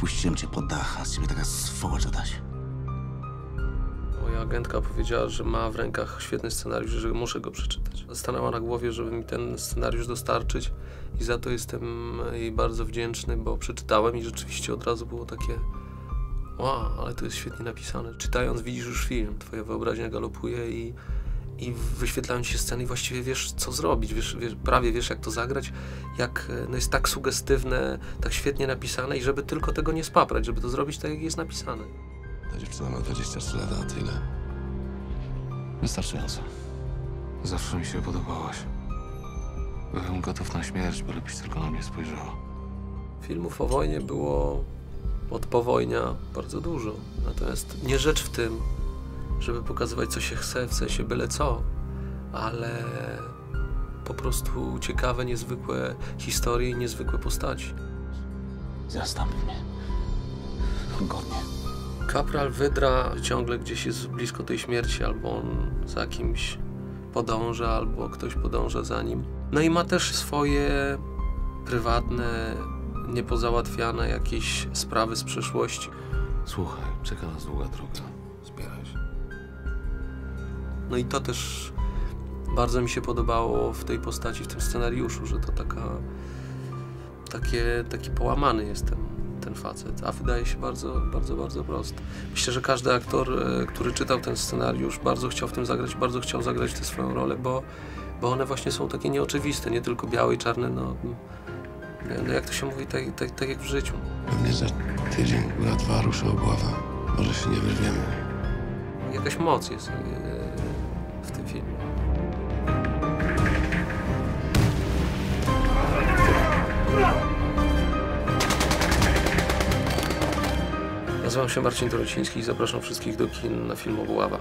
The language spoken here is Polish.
Puściłem cię pod dach, a z ciebie taka swołocz dać. Moja agentka powiedziała, że ma w rękach świetny scenariusz, że muszę go przeczytać. Stanęła na głowie, żeby mi ten scenariusz dostarczyć i za to jestem jej bardzo wdzięczny, bo przeczytałem i rzeczywiście od razu było takie wow, ale to jest świetnie napisane. Czytając widzisz już film, twoja wyobraźnia galopuje i, i wyświetlają ci się sceny i właściwie wiesz, co zrobić, wiesz, wiesz, prawie wiesz, jak to zagrać, jak no jest tak sugestywne, tak świetnie napisane i żeby tylko tego nie spaprać, żeby to zrobić tak, jak jest napisane. Ta dziewczyna ma 23 lata, a tyle. Wystarczająco. Zawsze mi się podobałaś. Byłem gotów na śmierć, bylebyś tylko na mnie spojrzała. Filmów o wojnie było od powojnia bardzo dużo. Natomiast nie rzecz w tym, żeby pokazywać, co się chce, w sensie byle co, ale po prostu ciekawe, niezwykłe historie i niezwykłe postaci. Zastąp mnie. Godnie. Kapral Wydra ciągle gdzieś jest blisko tej śmierci, albo on za kimś podąża, albo ktoś podąża za nim. No i ma też swoje prywatne, niepozałatwiane jakieś sprawy z przeszłości. Słuchaj, czeka nas długa droga. No i to też bardzo mi się podobało w tej postaci, w tym scenariuszu, że to taka, takie, taki połamany jest ten, ten facet, a wydaje się bardzo, bardzo, bardzo prosty. Myślę, że każdy aktor, e, który czytał ten scenariusz, bardzo chciał w tym zagrać, bardzo chciał zagrać tę swoją rolę, bo, bo one właśnie są takie nieoczywiste, nie tylko białe i czarne, no, no jak to się mówi, tak, tak, tak jak w życiu. Pewnie za tydzień, na dwa ruszy obława. Może się nie wyrwiemy. Jakaś moc jest e, tym filmie. Nazywam się Marcin Torociński i zapraszam wszystkich do kin na film Obuława.